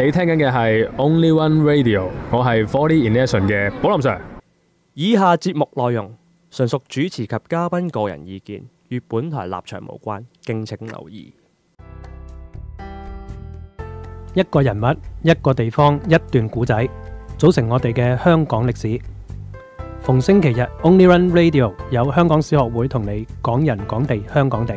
你聽緊嘅係 Only One Radio，我係 Forty Nation 嘅寶林 Sir。以下節目內容純屬主持及嘉賓個人意見，與本台立場無關，敬請留意。一個人物、一個地方、一段古仔，組成我哋嘅香港歷史。逢星期日 Only One Radio 有香港小學會同你講人講地香港地。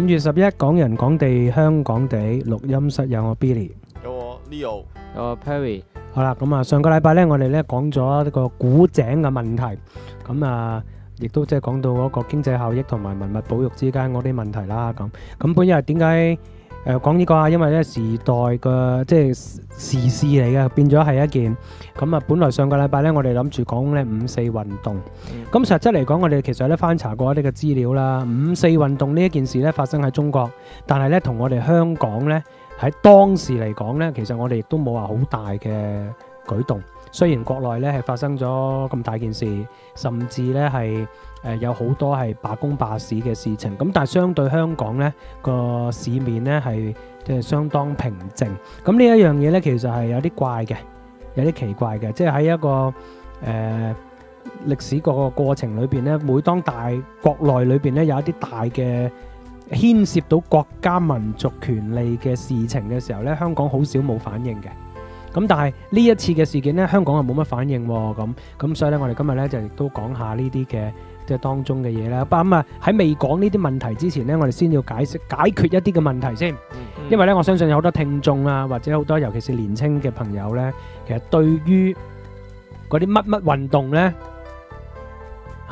五月十一港人港地香港地錄音室有我 Billy。有我 Leo，有我 Perry，好啦，咁啊，上個禮拜呢，我哋呢講咗呢個古井嘅問題，咁啊，亦都即係講到嗰個經濟效益同埋文物保育之間嗰啲問題啦。咁咁本日點解誒講呢個啊？因為咧時代嘅即係時事嚟嘅，變咗係一件咁啊。本來上個禮拜咧，我哋諗住講咧五四運動，咁實質嚟講，我哋其實咧翻查過一啲嘅資料啦。五四運動呢一件事咧，發生喺中國，但係咧，同我哋香港咧。喺當時嚟講咧，其實我哋亦都冇話好大嘅舉動。雖然國內咧係發生咗咁大件事，甚至咧係誒有好多係罷工罷市嘅事情。咁但係相對香港呢個市面呢係即係相當平靜。咁呢一樣嘢呢，其實係有啲怪嘅，有啲奇怪嘅。即係喺一個誒、呃、歷史個過程裏邊呢，每當大國內裏邊呢有一啲大嘅牽涉到國家民族權利嘅事情嘅時候咧，香港好少冇反應嘅。咁但係呢一次嘅事件咧，香港係冇乜反應喎。咁咁所以咧，我哋今日咧就亦都講下呢啲嘅即係當中嘅嘢啦。咁啊喺未講呢啲問題之前呢，我哋先要解釋解決一啲嘅問題先。因為呢，我相信有好多聽眾啊，或者好多尤其是年青嘅朋友呢，其實對於嗰啲乜乜運動呢。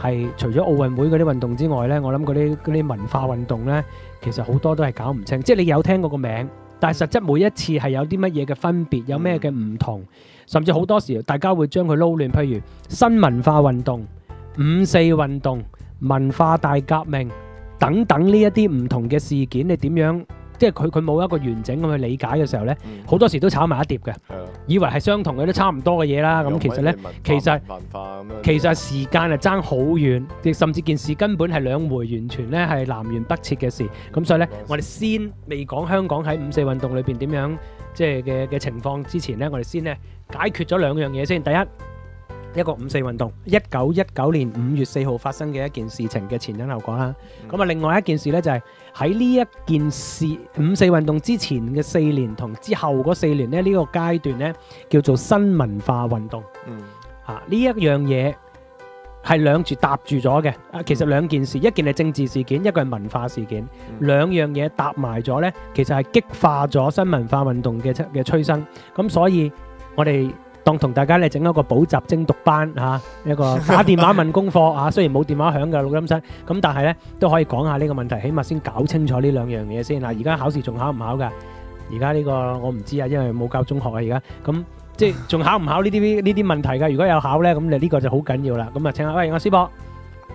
係除咗奧運會嗰啲運動之外呢，我諗嗰啲嗰啲文化運動呢，其實好多都係搞唔清。即係你有聽過個名，但係實質每一次係有啲乜嘢嘅分別，有咩嘅唔同，甚至好多時大家會將佢撈亂。譬如新文化運動、五四運動、文化大革命等等呢一啲唔同嘅事件，你點樣？即係佢佢冇一個完整咁去理解嘅時候呢，好多時都炒埋一碟嘅，以為係相同嘅都差唔多嘅嘢啦。咁其實呢，其實其實時間係爭好遠，亦甚至件事根本係兩回完全咧係南轅北轍嘅事。咁所以呢，我哋先未講香港喺五四運動裏邊點樣即係嘅嘅情況之前呢，我哋先呢解決咗兩樣嘢先。第一。一個五四運動，一九一九年五月四號發生嘅一件事情嘅前因後果啦。咁啊，另外一件事呢，就係喺呢一件事五四運動之前嘅四年同之後嗰四年呢，呢個階段呢，叫做新文化運動。嗯，嚇呢一樣嘢係兩住搭住咗嘅。啊，其實兩件事，一件係政治事件，一個係文化事件，兩樣嘢搭埋咗呢，其實係激化咗新文化運動嘅嘅催生。咁所以我哋。當同大家咧整一個補習精讀班嚇，一個 打電話問功課嚇，雖然冇電話響嘅錄音室，咁但係咧都可以講下呢個問題，起碼先搞清楚呢兩樣嘢先嗱。而家考試仲考唔考㗎？而家呢個我唔知啊，因為冇教中學啊。而家咁即係仲考唔考呢啲呢啲問題㗎？如果有考咧，咁你呢個就好緊要啦。咁啊請下喂，阿師伯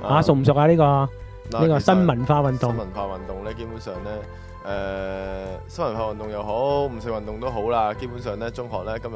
嚇熟唔熟啊？呢個呢個新文化運動。新文化運動咧，基本上咧誒新文化運動又好，五四運動都好啦。基本上咧，中學咧今日。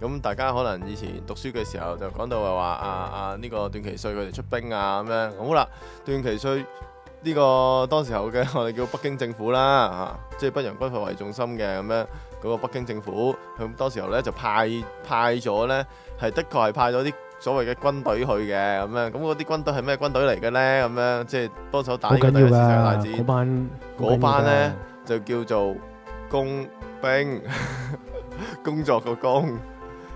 咁大家可能以前讀書嘅時候就講到話話啊啊呢、呢個段祺瑞佢哋出兵啊咁樣。好啦，段祺瑞。呢個當時候嘅我哋叫北京政府啦，嚇、啊，即係北洋軍閥為重心嘅咁樣嗰、那個北京政府，咁當時候咧就派派咗咧，係的確係派咗啲所謂嘅軍隊去嘅咁樣，咁嗰啲軍隊係咩軍隊嚟嘅咧？咁樣即係幫手打呢個第一次世界大戰。嗰班嗰班咧就叫做工兵，工作個工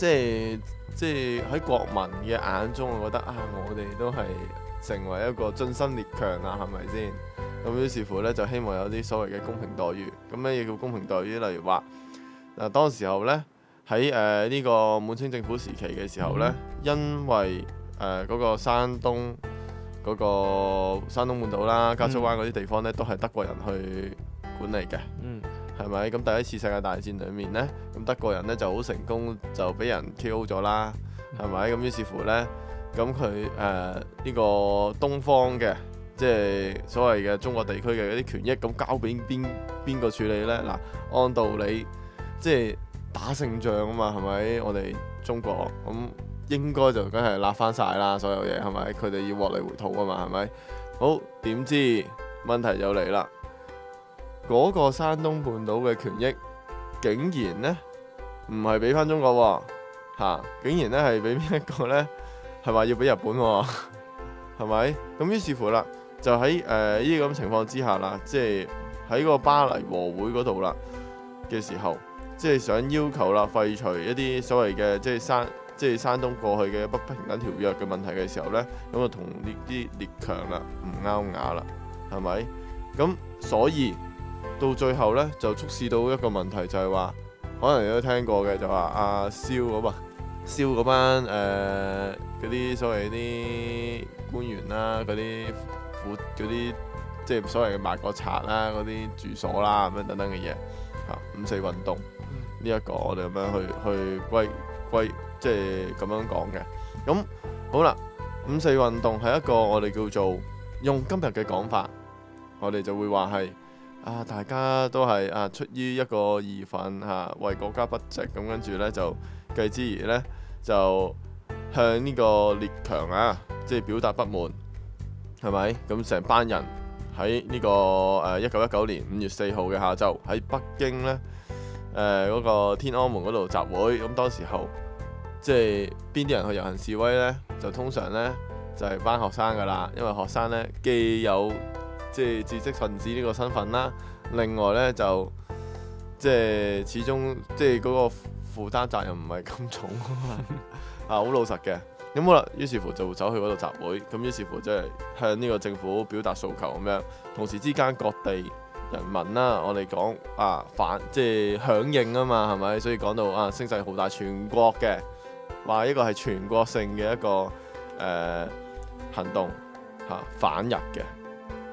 即係即係喺國民嘅眼中，我覺得啊，我哋都係成為一個進身列強啊，係咪先？咁於是乎呢，就希望有啲所謂嘅公平待遇。咁咩叫公平待遇？例如話嗱，當時候呢，喺誒呢個滿清政府時期嘅時候呢，因為誒嗰、個山東嗰、個山東半島啦、加州灣嗰啲地方呢，都係德國人去管理嘅。嗯係咪？咁第一次世界大戰裡面呢，咁德國人呢就好成功就俾人 KO 咗啦，係咪？咁於是乎呢，咁佢誒呢個東方嘅即係所謂嘅中國地區嘅嗰啲權益，咁交俾邊邊個處理呢？嗱，按道理即係打勝仗啊嘛，係咪？我哋中國咁應該就梗係立翻晒啦，所有嘢係咪？佢哋要獲利回吐啊嘛，係咪？好，點知問題就嚟啦。嗰個山東半島嘅權益，竟然呢唔係俾翻中國喎、嚇竟然呢係俾邊一個呢？係話要俾日本喎、係咪？咁於是乎啦，就喺誒呢啲咁情況之下啦，即係喺個巴黎和會嗰度啦嘅時候，即係想要求啦廢除一啲所謂嘅即係山即係山東過去嘅不平等條約嘅問題嘅時候呢，咁就同呢啲列強啦唔啱牙啦，係咪？咁所以到最後呢，就促使到一個問題，就係話，可能你都聽過嘅，就話阿蕭嗰班蕭嗰班誒嗰啲所謂啲官員啦，嗰啲副嗰啲即係所謂嘅賣國賊啦，嗰啲住所啦咁樣等等嘅嘢嚇五四運動呢一、個我哋咁樣去去歸歸即係咁樣講嘅。咁好啦，五四運動係一個我哋叫做用今日嘅講法，我哋就會話係。啊！大家都係啊，出於一個義憤嚇、啊，為國家不值咁，跟住呢，就繼之而呢，就向呢個列強啊，即係表達不滿，係咪？咁成班人喺呢、個誒一九一九年五月四號嘅下晝喺北京呢，誒、嗰、個天安門嗰度集會，咁當時候即係邊啲人去遊行示威呢？就通常呢，就係、班學生噶啦，因為學生呢，既有即係知識分子呢個身份啦。另外呢，就即係始終即係嗰個負擔責任唔係咁重啊嘛，啊好老實嘅。咁好啦，於是乎就走去嗰度集會，咁於是乎即係向呢個政府表達訴求咁樣。同時之間各地人民啦，我哋講啊反即係響應啊嘛，係咪？所以講到啊聲勢浩大，全國嘅話一個係全國性嘅一個誒、呃行動嚇、反日嘅。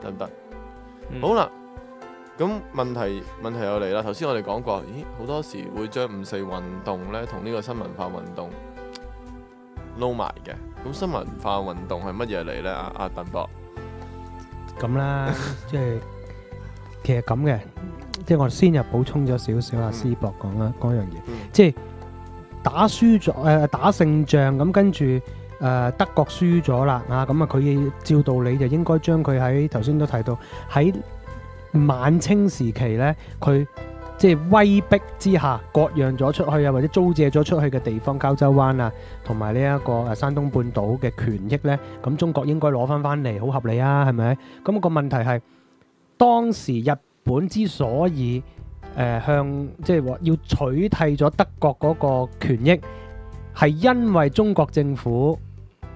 得唔得？嗯好啦，咁問題問題又嚟啦。頭先我哋講過，咦好多時會將五四運動呢同呢個新文化運動撈埋嘅。咁新文化運動係乜嘢嚟呢？阿阿鄧博，咁啦，即係其實咁嘅，即係我先入補充咗少少阿嗯思博講啦嗰樣嘢，嗯即係打輸咗誒、呃打勝仗咁，跟住誒、德國輸咗啦啊，咁啊佢照道理就應該將佢喺頭先都提到喺晚清時期呢，佢即係威逼之下割讓咗出去啊，或者租借咗出去嘅地方，膠州灣啊，同埋呢一個誒山東半島嘅權益呢，咁中國應該攞翻翻嚟，好合理啊，係咪？咁、個問題係當時日本之所以誒、向即係話要取替咗德國嗰個權益，係因為中國政府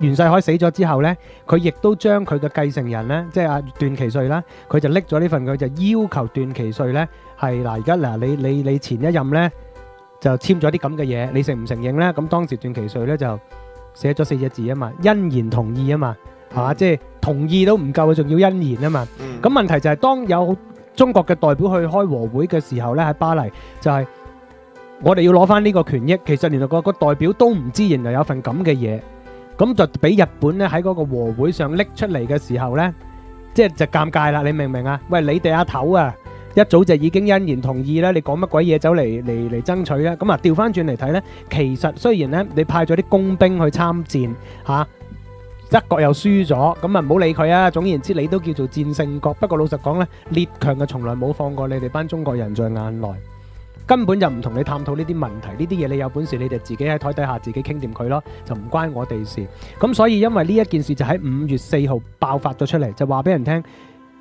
袁世凱死咗之後呢，佢亦都將佢嘅繼承人呢，即係阿段祺瑞啦，佢就拎咗呢份，佢就要求段祺瑞呢係嗱，而家嗱你你你前一任呢，就簽咗啲咁嘅嘢，你承唔承認呢？咁當時段祺瑞呢，就寫咗四隻字啊嘛，欣然同意啊嘛，係嘛？即係同意都唔夠，仲要欣然啊嘛。嗯咁問題就係當有中國嘅代表去開和會嘅時候呢，喺巴黎就係、我哋要攞翻呢個權益。其實原來個個代表都唔知，原來有份咁嘅嘢，咁就俾日本咧喺嗰個和會上拎出嚟嘅時候呢，即係就尷尬啦。你明唔明啊？喂，你哋阿頭啊，一早就已經欣然同意啦，你講乜鬼嘢走嚟嚟嚟爭取咧？咁啊，调翻轉嚟睇呢，其實雖然呢，你派咗啲工兵去參戰嚇。德國又輸咗，咁啊唔好理佢啊。總言之，你都叫做戰勝國。不過老實講呢，列強嘅從來冇放過你哋班中國人在眼內，根本就唔同你探討呢啲問題。呢啲嘢你有本事，你哋自己喺台底下自己傾掂佢咯，就唔關我哋事。咁所以因為呢一件事就喺五月四號爆發咗出嚟，就話俾人聽，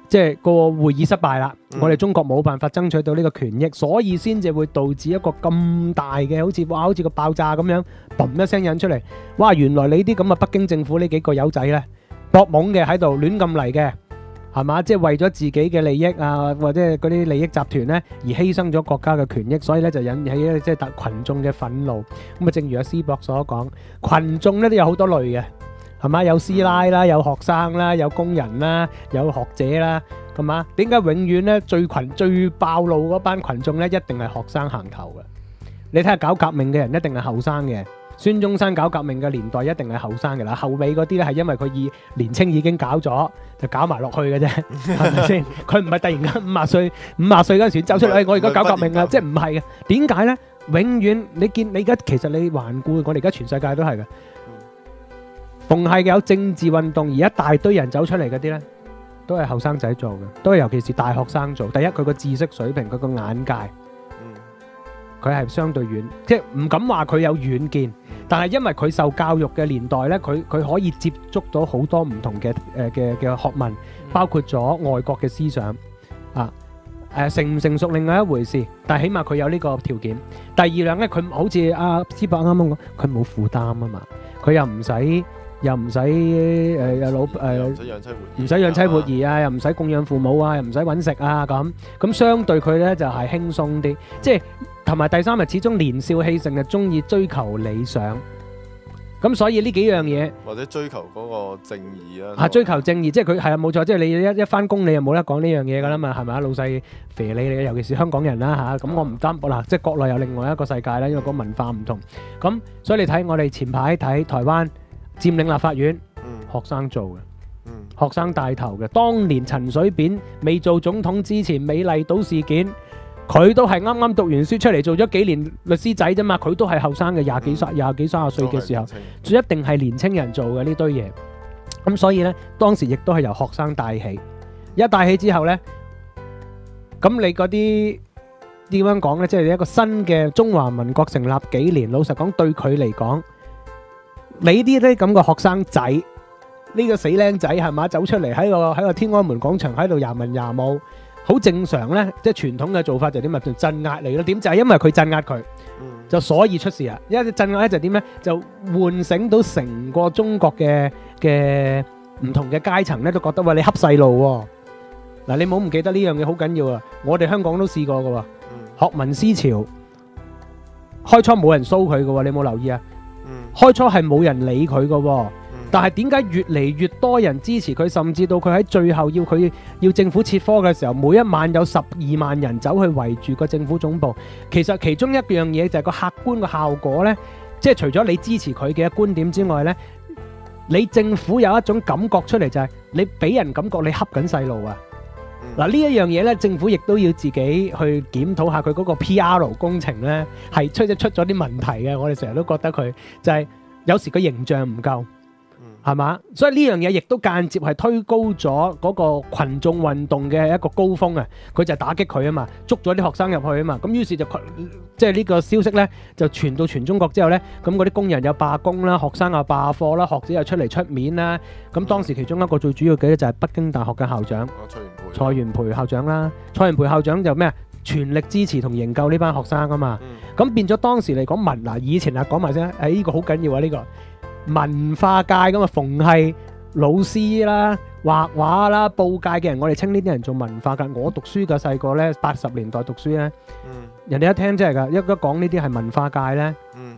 即係個會議失敗啦。嗯我哋中國冇辦法爭取到呢個權益，所以先至會導致一個咁大嘅，好似哇，好似個爆炸咁樣，嘣一聲引出嚟。哇！原來你啲咁嘅北京政府呢幾個友仔呢，搏懵嘅喺度亂咁嚟嘅，係嘛？即係為咗自己嘅利益啊，或者嗰啲利益集團呢，而犧牲咗國家嘅權益，所以咧就引起咧即係大群眾嘅憤怒。咁啊，正如阿斯博所講，群眾咧都有好多類嘅，係嘛？有師奶啦，有學生啦，有工人啦，有學者啦，係嘛？點解永遠咧最群最暴露嗰班群眾咧，一定係學生行頭嘅？你睇下搞革命嘅人一定係後生嘅。孫中山搞革命嘅年代一定係後生嘅啦，後尾嗰啲咧係因為佢以年青已經搞咗，就搞埋落去嘅啫，係咪先？佢唔係突然間五廿歲，五廿歲嗰陣時走出嚟，哎我而家搞革命啊！即係唔係嘅？點解咧？永遠你見你而家其實你環顧我哋而家全世界都係嘅，逢係有政治運動而一大堆人走出嚟嗰啲咧，都係後生仔做嘅，都係尤其是大學生做。第一佢個知識水平，佢個眼界。嗯佢係相對遠，即係唔敢話佢有遠見，但係因為佢受教育嘅年代咧，佢佢可以接觸到好多唔同嘅誒嘅嘅學問，包括咗外國嘅思想啊。誒、成唔成熟另外一回事，但係起碼佢有呢個條件。第二樣咧，佢好似阿斯伯啱啱講，佢冇負擔啊嘛，佢又唔使又唔使誒又老誒。又唔使養妻活兒，唔使養妻活兒啊，又唔使供養父母啊，又唔使揾食啊，咁咁相對佢咧就係、輕鬆啲，即係同埋第三日始終年少氣盛，就中意追求理想，咁所以呢幾樣嘢或者追求嗰個正義啊。啊追求正義，即係佢係啊冇錯，即係你一一翻工你又冇得講呢樣嘢噶啦嘛，係咪啊？老細肥你你，尤其是香港人啦吓，咁、我唔擔保啦，即係國內有另外一個世界啦，因為個文化唔同，咁所以你睇我哋前排睇台灣佔領立法院，嗯學生做嘅。嗯學生帶頭嘅。當年陳水扁未做總統之前，美麗島事件，佢都係啱啱讀完書出嚟，做咗幾年律師仔啫嘛，佢都係後生嘅，廿幾歲、廿幾三十歲嘅時候，就一定係年青人做嘅呢堆嘢。咁所以呢，當時亦都係由學生帶起，一帶起之後呢，咁你嗰啲點樣講呢？即係你一個新嘅中華民國成立幾年，老實講對佢嚟講，你啲呢咁嘅學生仔，呢、個死僆仔係嘛，走出嚟喺個喺個天安門廣場喺度廿文廿武，好正常咧。即係傳統嘅做法就點啊？就鎮壓你咯。點就係因為佢鎮壓佢。嗯就所以出事啊！因為鎮壓咧就點咧，就喚醒到成個中國嘅嘅唔同嘅階層咧，都覺得喂你恰細路喎。嗱，你唔好唔記得呢樣嘢好緊要啊！我哋香港都試過嘅喎，嗯學民思潮，開初冇人騷佢嘅喎，你有冇留意啊？嗯開初係冇人理佢嘅喎。嗯但係點解越嚟越多人支持佢，甚至到佢喺最後要佢要政府撤科嘅時候，每一晚有十二萬人走去圍住個政府總部。其實其中一樣嘢就係個客觀嘅效果呢，即係除咗你支持佢嘅觀點之外呢，你政府有一種感覺出嚟就係你俾人感覺你恰緊細路啊！嗯嗱呢一樣嘢呢，政府亦都要自己去檢討下佢嗰個 P.R. 工程呢，係出咗出咗啲問題嘅。我哋成日都覺得佢就係有時個形象唔夠。嗯係嘛？所以呢樣嘢亦都間接係推高咗嗰個群眾運動嘅一個高峰啊！佢就係打擊佢啊嘛，捉咗啲學生入去啊嘛，咁於是就即係呢個消息呢，就傳到全中國之後呢，咁嗰啲工人又罷工啦，學生又罷課啦，學者又出嚟出面啦。咁當時其中一個最主要嘅咧就係北京大學嘅校長我蔡元培，蔡元培校長啦，蔡元培校長就咩啊？全力支持同營救呢班學生啊嘛。嗯咁變咗當時嚟講文嗱，以前啊講埋先，誒、呢個好緊要啊呢、個文化界咁啊，逢系老師啦、畫畫啦、報界嘅人，我哋稱呢啲人做文化界。我讀書嘅細個咧，八十年代讀書咧，嗯人哋一聽真係㗎，一一講呢啲係文化界咧，嗯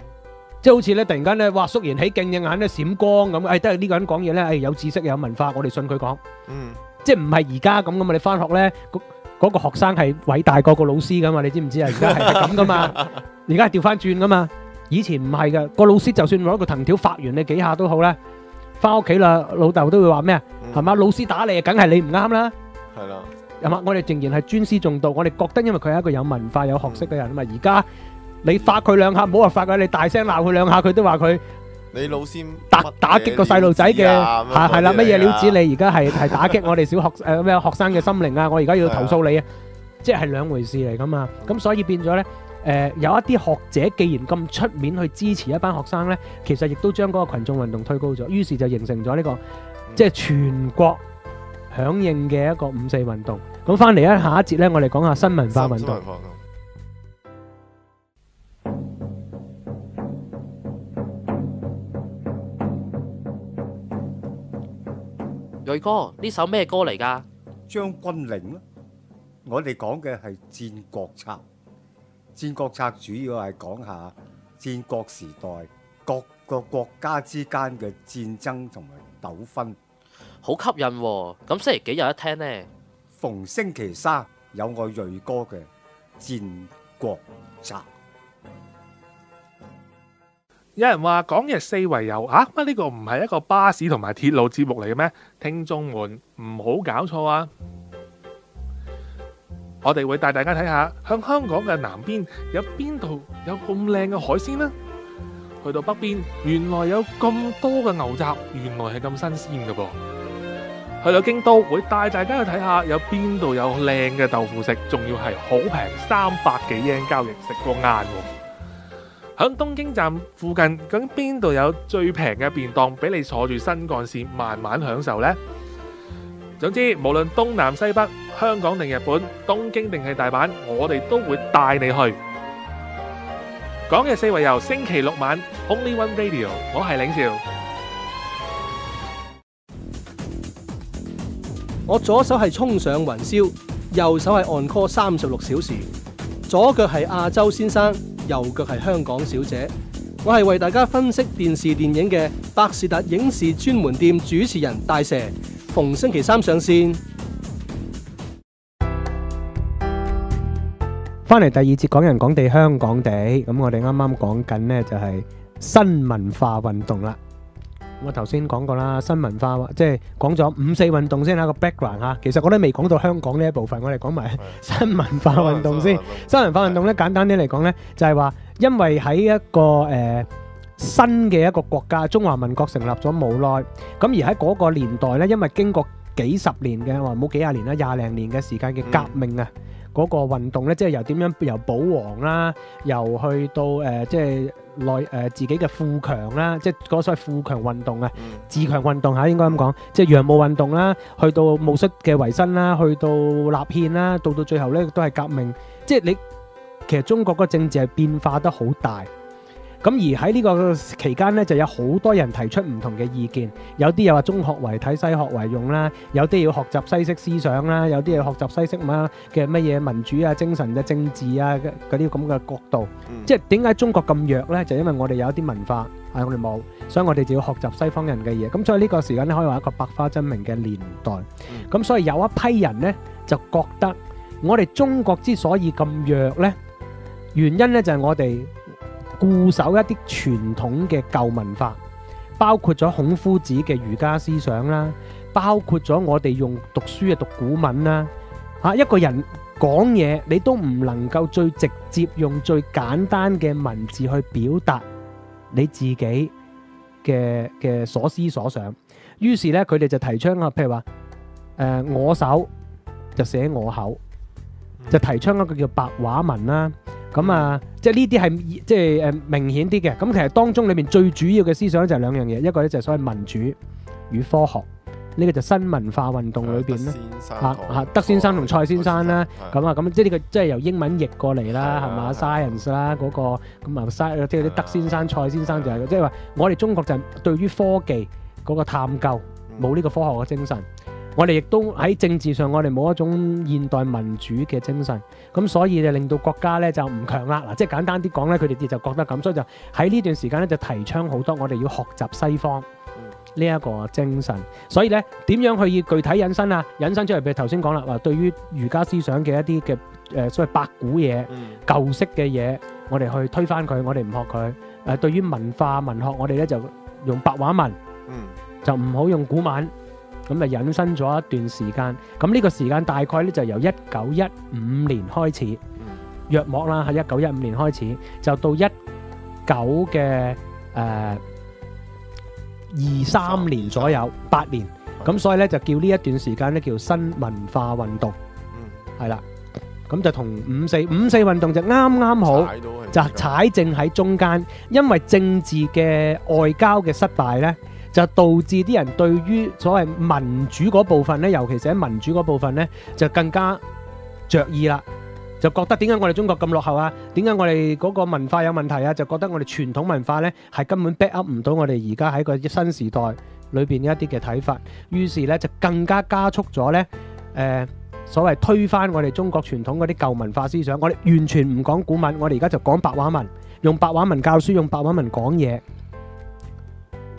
即係好似咧突然間咧，哇！肅然起敬嘅眼咧閃光咁，誒都係呢個人講嘢咧，誒有知識有文化，我哋信佢講。嗯即係唔係而家咁噶嘛？你翻學咧，個嗰個學生係偉大過個老師噶嘛？你知唔知啊？而家係咁噶嘛？而家係調翻轉噶嘛？以前唔係嘅，個老師就算攞個藤條發完你幾下都好啦，翻屋企啦，老豆都會話咩啊？嗯係嘛？老師打你，梗係你唔啱啦。係啦，係嘛？我哋仍然係尊師重道，我哋覺得因為佢係一個有文化、有學識嘅人啊嘛。而家你發佢兩下，唔好話發佢，你大聲鬧佢兩下，佢都話佢你老師打打擊個細路仔嘅嘢料子啊係係啦，乜嘢料子？你你而家係係打擊我哋小學誒咩學生嘅心靈啊！我而家要投訴你啊！即係兩回事嚟噶嘛。咁所以變咗呢，誒、有一啲學者既然咁出面去支持一班學生呢，其實亦都將嗰個群眾運動推高咗，於是就形成咗呢、個即係全國響應嘅一個五四運動。咁翻嚟咧，下一節呢，我哋講下新文化運動。瑞哥，呢首咩歌嚟㗎？將軍令啦。我哋講嘅係戰國策，戰國策主要係講下戰國時代各個國家之間嘅戰爭同埋糾紛。好吸引喎！咁星期幾有得聽呢？逢星期三有我瑞哥嘅戰國策。有人話港日四圍遊啊，乜呢個唔係一個巴士同埋鐵路節目嚟嘅咩？聽眾們唔好搞錯啊！我哋會帶大家睇下，向香港嘅南邊有邊度有咁靚嘅海鮮呢？去到北邊，原來有咁多嘅牛雜，原來係咁新鮮嘅噃。去到京都，會帶大家去睇下有邊度有靚嘅豆腐食，仲要係好平，三百幾 yen 交易食個晏喎。喺東京站附近，究竟邊度有最平嘅便當俾你坐住新幹線慢慢享受呢？總之，無論東南西北、香港定日本、東京定係大阪，我哋都會帶你去。港嘅四圍遊，星期六晚 Only One Radio，我係領兆。我左手係衝上雲霄，右手係 on call 三十六小時，左腳係亞洲先生，右腳係香港小姐。我係為大家分析電視電影嘅百事達影視專門店主持人大蛇，逢星期三上線。翻嚟第二節講人講地香港地，咁我哋啱啱講緊呢就係新文化運動啦。我頭先講過啦，新文化即係講咗五四運動先係一個 background 嚇。其實我都未講到香港呢一部分，我哋講埋 新文化運動先。新文化運動咧，簡單啲嚟講咧，就係話因為喺一個誒新嘅一個國家，中華民國成立咗冇耐，咁而喺嗰個年代呢，因為經過幾十年嘅話冇幾廿年啦，廿零年嘅時間嘅革命啊。嗰個運動咧，即係由點樣由保皇啦，由去到誒、呃即係內誒、呃自己嘅富強啦，即係嗰個所謂富強運動啊，自強運動嚇應該咁講，即係洋務運動啦，去到戊戌嘅維新啦，去到立憲啦，到到最後呢都係革命，即係你其實中國個政治係變化得好大。咁而喺呢個期間呢，就有好多人提出唔同嘅意見，有啲又話中學為體，西學為用啦，有啲要學習西式思想啦，有啲要學習西式乜嘅乜嘢民主啊、精神嘅政治啊嗰啲咁嘅角度。即係點解中國咁弱呢？就因為我哋有一啲文化係我哋冇，所以我哋就要學習西方人嘅嘢。咁所以呢個時間咧，可以話一個百花爭鳴嘅年代。咁所以有一批人呢，就覺得我哋中國之所以咁弱呢，原因呢就係我哋固守一啲傳統嘅舊文化，包括咗孔夫子嘅儒家思想啦，包括咗我哋用讀書嘅讀古文啦。嚇、一個人講嘢，你都唔能夠最直接用最簡單嘅文字去表達你自己嘅嘅所思所想。於是咧，佢哋就提倡啊，譬如話誒、我手就寫我口，就提倡一個叫白話文啦。咁啊，即係呢啲係即係誒明顯啲嘅。咁其實當中裏面最主要嘅思想就係兩樣嘢，一個咧就係所謂民主與科學，呢、個就新文化運動裏邊咧嚇嚇德先生同蔡先生啦。咁啊咁即係呢個即係由英文譯過嚟啦，係嘛？science 啦嗰個咁啊 sci 即係啲德先生、蔡先生就係即係話我哋中國就係對於科技嗰個探究冇呢個科學嘅精神。我哋亦都喺政治上，我哋冇一種現代民主嘅精神，咁所以就令到國家咧就唔強啦。嗱，即係簡單啲講咧，佢哋就覺得咁，所以就喺呢段時間咧就提倡好多我哋要學習西方呢一個精神。所以咧，點樣去以具體引申啊？引申出嚟，譬如頭先講啦，話對於儒家思想嘅一啲嘅誒所謂白古嘢、嗯舊式嘅嘢，我哋去推翻佢，我哋唔學佢。誒、對於文化文學，我哋咧就用白話文。嗯就唔好用古文，咁就引申咗一段時間。咁呢個時間大概咧就由一九一五年開始，嗯約莫啦，喺一九一五年開始，就到一九嘅誒二三年左右，八年。咁所以咧就叫呢一段時間咧叫新文化運動，嗯，係啦。咁就同五四五四運動就啱啱好。踩就踩正喺中間，因為政治嘅外交嘅失敗呢，就導致啲人對於所謂民主嗰部分呢，尤其是喺民主嗰部分呢，就更加着意啦。就覺得點解我哋中國咁落後啊？點解我哋嗰個文化有問題啊？就覺得我哋傳統文化呢係根本 back up 唔到我哋而家喺個新時代裏邊一啲嘅睇法，於是呢，就更加加速咗呢。誒、所謂推翻我哋中國傳統嗰啲舊文化思想，我哋完全唔講古文，我哋而家就講白話文，用白話文教書，用白話文講嘢，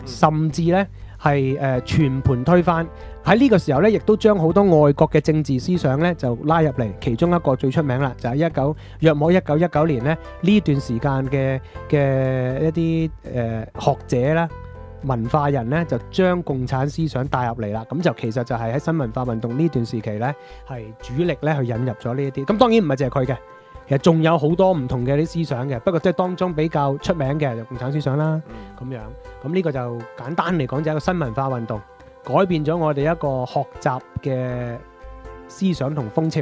甚至呢係誒全盤推翻。喺呢個時候呢，亦都將好多外國嘅政治思想呢就拉入嚟，其中一個最出名啦，就係一九約莫一九一九年呢呢段時間嘅嘅一啲誒、呃、學者啦。文化人呢，就將共產思想帶入嚟啦，咁就其實就係喺新文化運動呢段時期呢，係主力咧去引入咗呢一啲。咁當然唔係淨係佢嘅，其實仲有好多唔同嘅啲思想嘅。不過即係當中比較出名嘅就共產思想啦，咁樣。咁呢個就簡單嚟講就係一個新文化運動，改變咗我哋一個學習嘅思想同風潮。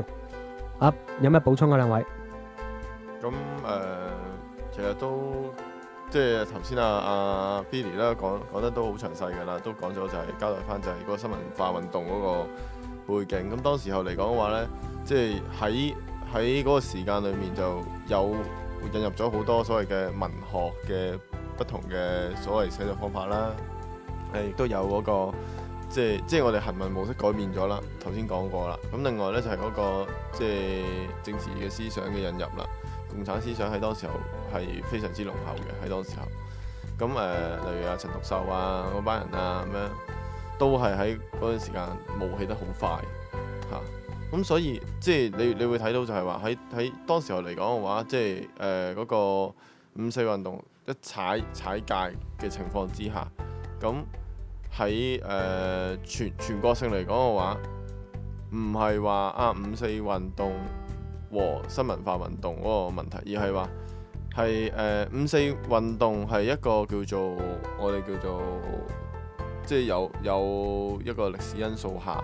啊，有咩補充啊兩位？咁誒、呃其實都即係頭先啊啊 Billy 啦講講得都好詳細㗎啦，都講咗就係交代翻就係嗰個新文化運動嗰個背景。咁當時候嚟講嘅話咧，即係喺喺嗰個時間裏面就有引入咗好多所謂嘅文學嘅不同嘅所謂寫作方法啦。誒亦都有嗰、個即係即係我哋行文模式改變咗啦，頭先講過啦。咁另外呢，就係、嗰、個即係政治嘅思想嘅引入啦。共產思想喺當時候係非常之濃厚嘅喺當時候。咁誒、例如阿陳獨秀啊嗰班人啊咁樣，都係喺嗰段時間冒起得好快。咁、所以即係你你會睇到就係話喺喺當時候嚟講嘅話，即係誒嗰個五四運動一踩踩界嘅情況之下，咁喺誒全全國性嚟講嘅話，唔係話啊五四運動和新文化運動嗰個問題，而係話係誒五四運動係一個叫做我哋叫做即係有有一個歷史因素下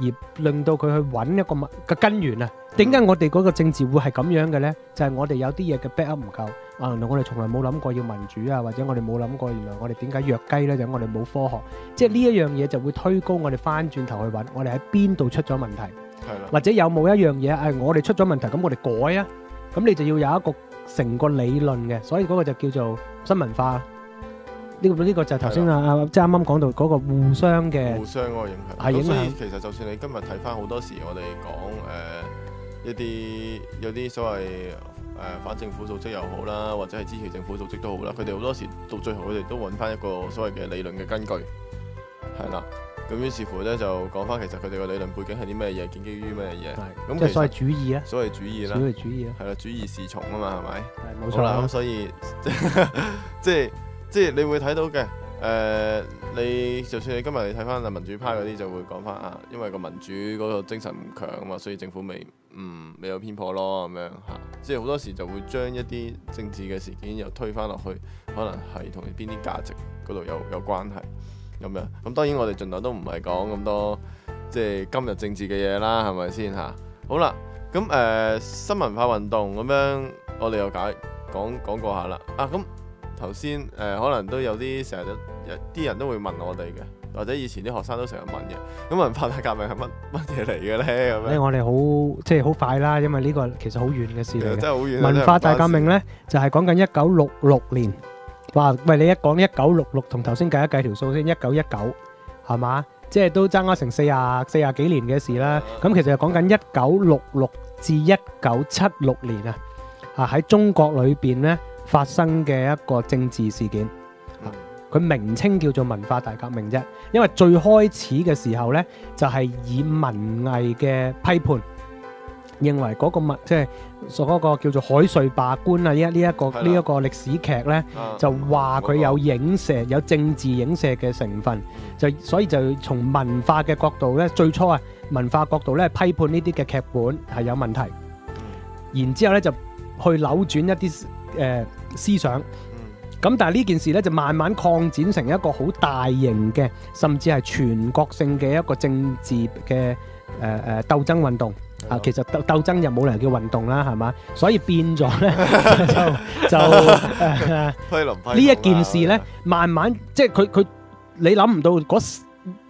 而令到佢去揾一個問個根源啊。點解我哋嗰個政治會係咁樣嘅呢？就係、我哋有啲嘢嘅 back up 唔夠啊！原來我哋從來冇諗過要民主啊，或者我哋冇諗過原來我哋點解弱雞呢？就係我哋冇科學，即係呢一樣嘢就會推高我哋翻轉頭去揾我哋喺邊度出咗問題。或者有冇一樣嘢誒，我哋出咗問題，咁我哋改啊，咁你就要有一個成個理論嘅，所以嗰個就叫做新文化。呢、個呢、個就係頭先啊啊，即係啱啱講到嗰個互相嘅互相嗰個影響。係影響咁所以其實就算你今日睇翻好多時，我哋講誒一啲有啲所謂誒、呃反政府組織又好啦，或者係支持政府組織都好啦，佢哋好多時到最後佢哋都揾翻一個所謂嘅理論嘅根據，係啦。咁於是乎咧就講翻其實佢哋嘅理論背景係啲咩嘢，建基於咩嘢。咁其即係所謂實主義啊，所謂主義啦所。謂主義啊，係啦，主義是從啊嘛，係咪？係冇錯好啦，咁。所以 即係即係你會睇到嘅。誒、你就算你今日你睇翻民主派嗰啲，就會講翻啊，因為個民主嗰個精神唔強啊嘛，所以政府未嗯未有偏頗咯咁樣嚇。即係好多時就會將一啲政治嘅事件又推翻落去，可能係同邊啲價值嗰度有有關係咁樣。咁當然我哋盡量都唔係講咁多即係今日政治嘅嘢啦，係咪先嚇？好啦。咁誒、新文化運動咁樣，我哋又解講講過下啦。啊，咁頭先誒可能都有啲成日都有啲人都會問我哋嘅，或者以前啲學生都成日問嘅。咁文化大革命係乜 乜嘢嚟嘅咧？咁樣咧我哋好即係好快啦，因為呢個其實好遠嘅事嚟嘅。真係好遠啊。文化大革命咧，呢，就係講緊一九六六年哇！喂，你一講一九六六同頭先計一計條數先，一九一九係嘛？即係都爭咗成四廿四廿幾年嘅事啦。咁其實係講緊一九六六至一九七六年啊，啊喺中國裏邊咧發生嘅一個政治事件。啊佢名稱叫做文化大革命啫，因為最開始嘅時候呢，就係、以文藝嘅批判，認為嗰個文即係所嗰個叫做海瑞罷官啊，呢一呢一個呢一個歷史劇呢，啊。就話佢有影射有政治影射嘅成分，就所以就從文化嘅角度呢，最初啊文化角度呢，批判呢啲嘅劇本係有問題，然之後呢，就去扭轉一啲誒、呃思想。咁但係呢件事咧就慢慢擴展成一個好大型嘅，甚至係全國性嘅一個政治嘅誒誒鬥爭運動。啊，其實鬥鬥爭就冇人叫運動啦，係嘛？所以變咗咧 就就 呢一件事呢，慢慢即係佢佢你諗唔到嗰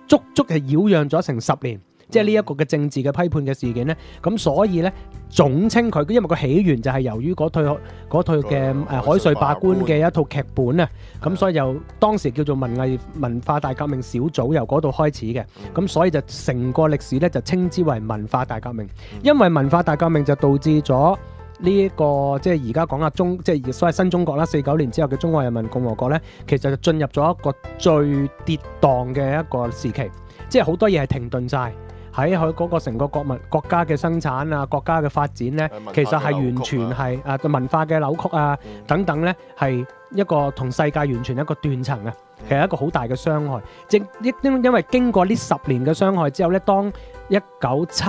足足係擾攘咗成十年，即係呢一個嘅政治嘅批判嘅事件呢。咁所以呢，總稱佢，因為個起源就係由於嗰套嗰套嘅誒海瑞罷官嘅一套劇本啊，咁所以由當時叫做文藝文化大革命小組由嗰度開始嘅，咁所以就成個歷史呢，就稱之為文化大革命，因為文化大革命就導致咗。呢、一個即係而家講下中，即係所謂新中國啦，四九年之後嘅中華人民共和國呢，其實就進入咗一個最跌宕嘅一個時期，即係好多嘢係停頓晒。喺佢嗰個成個國民國家嘅生產啊，國家嘅發展呢，其實係完全啊。係啊文化嘅扭曲啊等等呢，係一個同世界完全一個斷層啊，其實一個好大嘅傷害。正因因因為經過呢十年嘅傷害之後呢，當一九七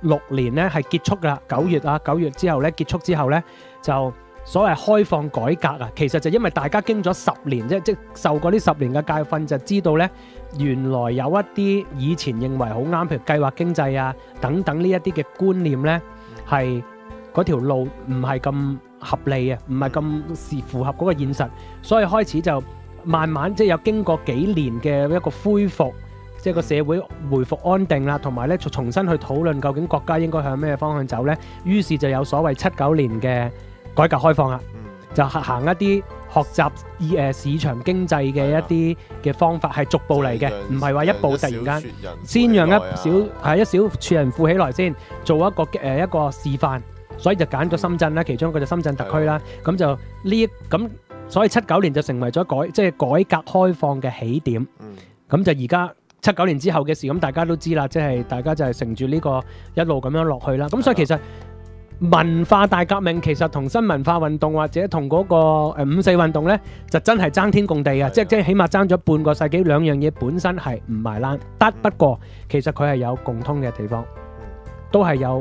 六年呢係結束㗎啦，九月啊九月之後呢結束之後呢，就所謂開放改革啊，其實就因為大家經咗十年即即受過呢十年嘅教訓，就知道呢原來有一啲以前認為好啱，譬如計劃經濟啊等等呢一啲嘅觀念呢，係嗰條路唔係咁合理啊，唔係咁是符合嗰個現實，所以開始就慢慢即係有經過幾年嘅一個恢復。即係個社會回復安定啦，同埋呢重重新去討論究竟國家應該向咩方向走呢？於是就有所謂七九年嘅改革開放啦，就行一啲學習以誒市場經濟嘅一啲嘅方法係逐步嚟嘅，唔係話一步突然間先讓一小係一小撮人富起來先，做一個誒一個示範，所以就揀咗深圳啦，其中一個就深圳特區啦，咁就呢咁，所以七九年就成為咗改即係改革開放嘅起點，咁就而家。七九年之後嘅事，咁大家都知啦，即係大家就係乘住呢個一路咁樣落去啦。咁所以其實文化大革命其實同新文化運動或者同嗰個誒五四運動呢，就真係爭天共地嘅，即係即係起碼爭咗半個世紀，兩樣嘢本身係唔埋欄得。不過其實佢係有共通嘅地方，都係有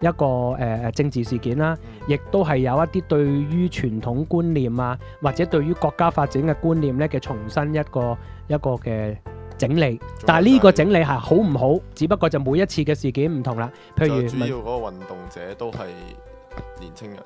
一個誒誒政治事件啦，亦都係有一啲對於傳統觀念啊，或者對於國家發展嘅觀念呢嘅重新一個一個嘅。整理，但係呢個整理係好唔好？只不過就每一次嘅事件唔同啦。譬如主要嗰個運動者都係年青人。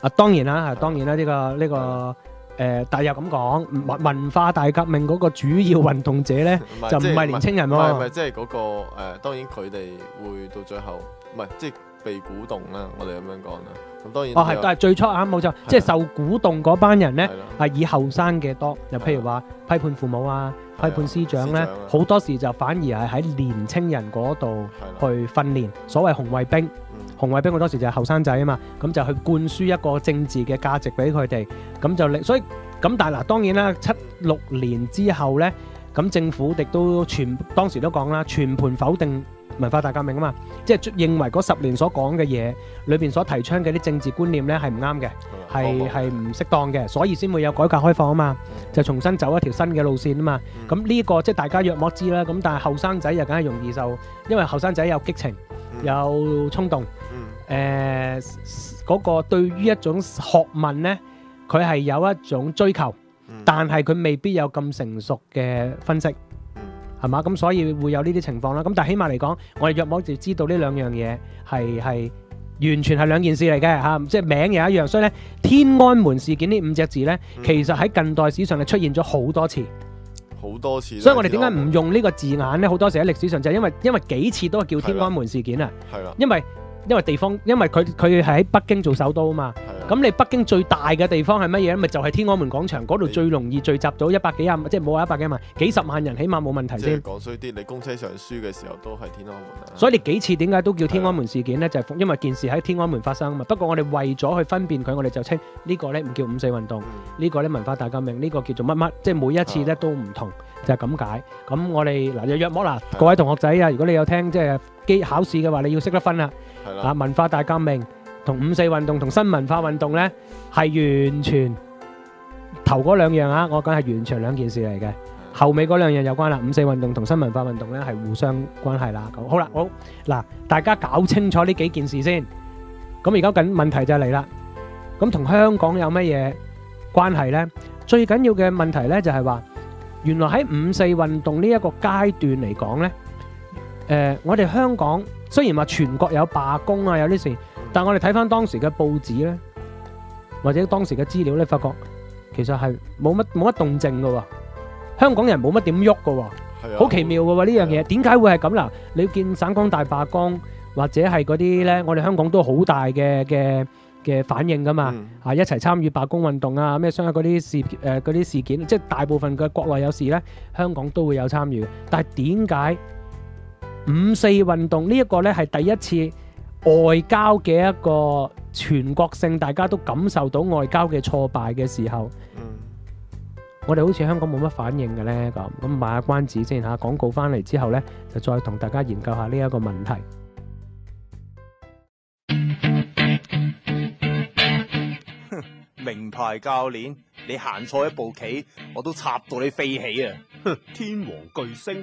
啊，當然啦，係當然啦，呢、個呢、個誒，但係又咁講，文文化大革命嗰個主要運動者咧，就唔即係係年青人唔係唔係，。即係嗰個誒，當然佢哋會到最後，唔係即係被鼓動啦。我哋咁樣講啦。咁當然哦，係，但係最初啱冇錯，即係受鼓動嗰班人咧係以後生嘅多。又譬如話批判父母啊，批判師長咧好多時就反而係喺年青人嗰度去訓練。所謂紅衛兵，紅衛兵好多時就係後生仔啊嘛，咁就去灌輸一個政治嘅價值俾佢哋，咁就令所以咁但係嗱，當然啦，七六年之後咧，咁政府亦都全當時都講啦，全盤否定文化大革命啊嘛，即係認為嗰十年所講嘅嘢裏邊所提倡嘅啲政治觀念咧係唔啱嘅，係係唔適當嘅，所以先會有改革開放啊嘛，就重新走一條新嘅路線啊嘛。咁呢個即係大家約莫知啦，咁但係後生仔又梗係容易受，因為後生仔有激情，有衝動，誒嗰個對於一種學問呢，佢係有一種追求，但係佢未必有咁成熟嘅分析。係嘛？咁所以會有呢啲情況啦。咁但係起碼嚟講，我哋若莫就知道呢兩樣嘢係係完全係兩件事嚟嘅嚇，即係名又一樣。所以咧，天安門事件呢五隻字咧，其實喺近代史上係出現咗好多次。好多次。所以我哋點解唔用呢個字眼咧？好多時喺歷史上就係因為因為幾次都係叫天安門事件啊。係啦。因為因為地方，因為佢佢係喺北京做首都啊嘛。咁你北京最大嘅地方係乜嘢咧？咪就係天安門廣場嗰度最容易聚集到一百幾廿，即係冇話一百幾萬，幾十萬人起碼冇問題先。講衰啲，你公車上書嘅時候都係天安門啊。所以你幾次點解都叫天安門事件呢？就係因為件事喺天安門發生啊嘛。不過我哋為咗去分辨佢，我哋就稱呢個呢唔叫五四運動，嗯呢個呢文化大革命，呢個叫做乜乜，即係每一次呢都唔同，就係咁解。咁我哋嗱就約莫嗱，各位同學仔啊，如果你有聽即係機考試嘅話，你要識得分啦。文化大革命同五四運動同新文化運動呢，係完全頭嗰兩樣啊，我講係完全兩件事嚟嘅。後尾嗰兩樣有關啦，五四運動同新文化運動呢係互相關係啦。咁好啦，好嗱，大家搞清楚呢幾件事先。咁而家緊問題就嚟啦，咁同香港有乜嘢關係呢？最緊要嘅問題呢就係話，原來喺五四運動呢一個階段嚟講呢，誒、我哋香港雖然話全國有罷工啊，有啲事，但我哋睇翻當時嘅報紙呢，或者當時嘅資料呢，發覺其實係冇乜冇乜動靜嘅喎，香港人冇乜點喐嘅好奇妙嘅喎呢樣嘢，點解會係咁？嗱？你見省港大罷工或者係嗰啲呢，我哋香港都好大嘅嘅嘅反應噶嘛，嗯。啊一齊參與罷工運動啊，咩相關嗰啲事誒嗰啲事件，即係大部分嘅國內有事呢，香港都會有參與。但係點解五四運動呢一個呢係第一次外交嘅一個全國性，大家都感受到外交嘅挫敗嘅時候？嗯我哋好似香港冇乜反應嘅呢。咁，咁賣下關子先嚇，廣告翻嚟之後呢，就再同大家研究下呢一個問題。名牌教練，你行錯一步棋，我都插到你飛起啊！哼，天王巨星，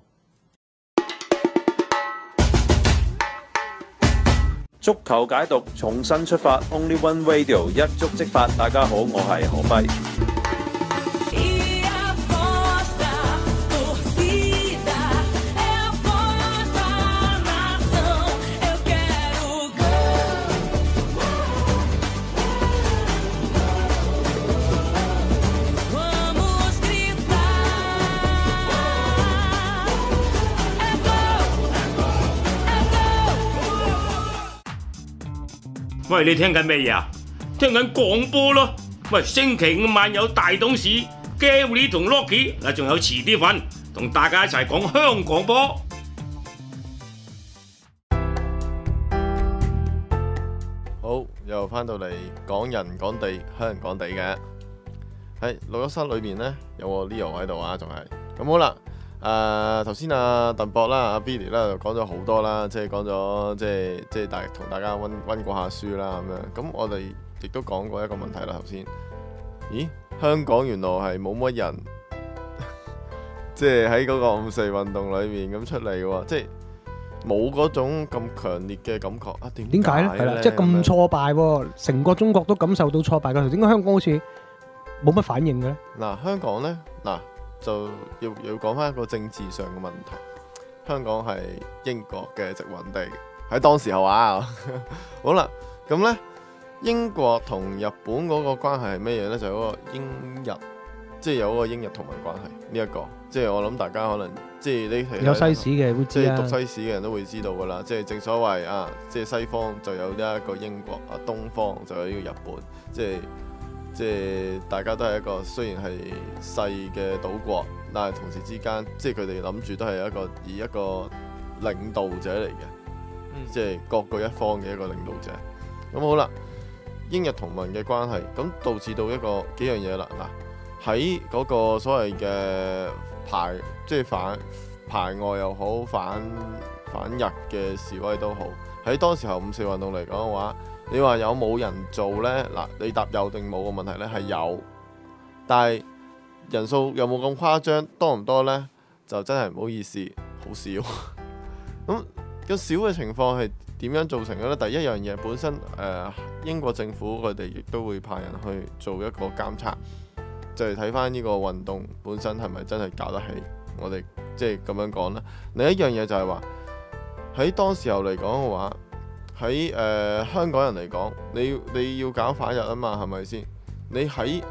足球解讀重新出發，Only One Radio 一足即發。大家好，我係何輝。你聽緊咩嘢啊？聽緊廣播咯。喂，星期五晚有大董事 Gary 同 Locky，嗱仲有遲啲份，同大家一齊講香港波。好，又翻到嚟讲人讲地，香港地嘅。喺录音室裏面呢，有我 Leo 喺度啊，仲係咁好啦。誒頭先阿鄧博啦、阿 Billy 啦，就講咗好多啦，即係講咗即係即係大同大家温温過下書啦咁樣。咁我哋亦都講過一個問題啦，頭先，咦香港原來係冇乜人，即係喺嗰個五四運動裏面咁出嚟喎，即係冇嗰種咁強烈嘅感覺啊？點點解咧？係啦，即係咁挫敗喎，成個中國都感受到挫敗嘅點解香港好似冇乜反應嘅咧？嗱，香港咧，嗱就要要講翻一個政治上嘅問題。香港係英國嘅殖民地，喺當時候啊。好啦，咁呢，英國同日本嗰個關係係咩嘢呢？就係、嗰個英日，即係有嗰個英日同盟關係呢一個。即係我諗大家可能即係你係有西史嘅會知啊即係讀西史嘅人都會知道㗎啦。即係正所謂啊，即係西方就有呢一個英國啊，東方就有呢個日本，即係。即係大家都係一個雖然係細嘅島國，但係同時之間，即係佢哋諗住都係一個以一個領導者嚟嘅，即係各據一方嘅一個領導者。咁好啦，英日同盟嘅關係，咁導致到一個幾樣嘢啦。嗱，喺嗰個所謂嘅排，即係反排外又好，反反日嘅示威都好，喺當時候五四運動嚟講嘅話。你話有冇人做呢？嗱，你答有定冇嘅問題呢？係有，但係人數有冇咁誇張？多唔多呢？就真係唔好意思，好少。咁個少嘅情況係點樣造成嘅呢？第一樣嘢本身誒、英國政府佢哋亦都會派人去做一個監察，就係睇翻呢個運動本身係咪真係搞得起。我哋即係咁樣講啦。另一樣嘢就係話喺當時候嚟講嘅話，喺誒、香港人嚟講，你你要搞反日啊嘛，係咪先？你喺